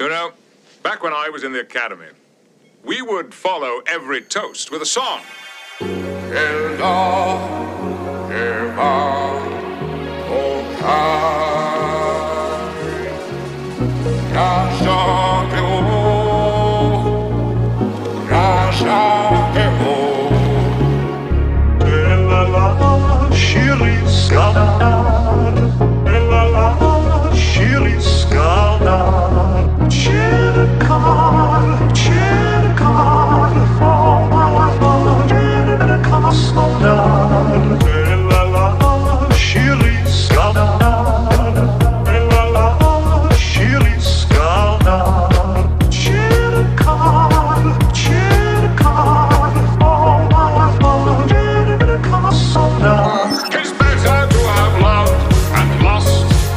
You know, back when I was in the academy, we would follow every toast with a song.